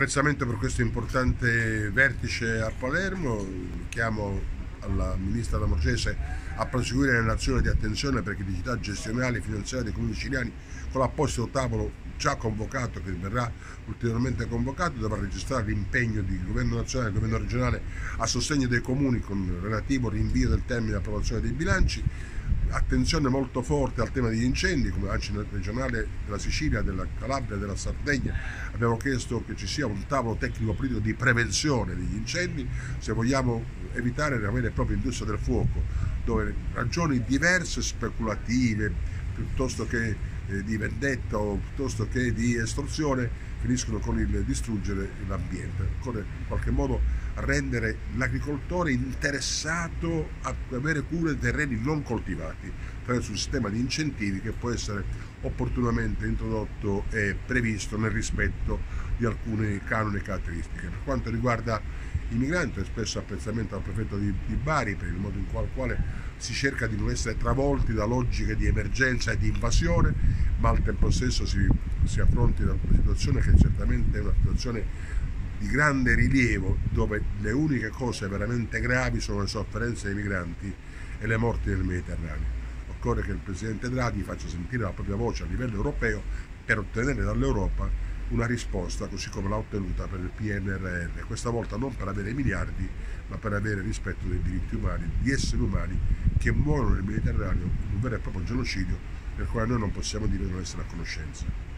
Apprezzamento per questo importante vertice a Palermo, chiamo alla Ministra Lamorgese a proseguire nell'azione di attenzione per criticità gestionali e finanziarie dei comuni siciliani con l'apposito tavolo già convocato, che verrà ulteriormente convocato, dovrà registrare l'impegno di governo nazionale e governo regionale a sostegno dei comuni con relativo rinvio del termine di approvazione dei bilanci attenzione molto forte al tema degli incendi, come ANCI regionale della Sicilia, della Calabria, della Sardegna. Abbiamo chiesto che ci sia un tavolo tecnico politico di prevenzione degli incendi, se vogliamo evitare una vera e propria industria del fuoco, dove ragioni diverse, speculative, piuttosto che eh, di vendetta o piuttosto che di estorsione, finiscono con il distruggere l'ambiente. Occorre in qualche modo rendere l'agricoltore interessato a avere cura dei terreni non coltivati attraverso un sistema di incentivi che può essere opportunamente introdotto e previsto nel rispetto di alcune canoni e caratteristiche. Per quanto riguarda i migranti, spesso apprezzamento al prefetto di, di Bari per il modo in qual, quale si cerca di non essere travolti da logiche di emergenza e di invasione, ma al tempo stesso si, si affronti una situazione che certamente è una situazione di grande rilievo dove le uniche cose veramente gravi sono le sofferenze dei migranti e le morti nel Mediterraneo. Occorre che il Presidente Draghi faccia sentire la propria voce a livello europeo per ottenere dall'Europa una risposta così come l'ha ottenuta per il PNRR, questa volta non per avere miliardi ma per avere rispetto dei diritti umani, di esseri umani che muoiono nel Mediterraneo in un vero e proprio genocidio del quale noi non possiamo dire di non essere a conoscenza.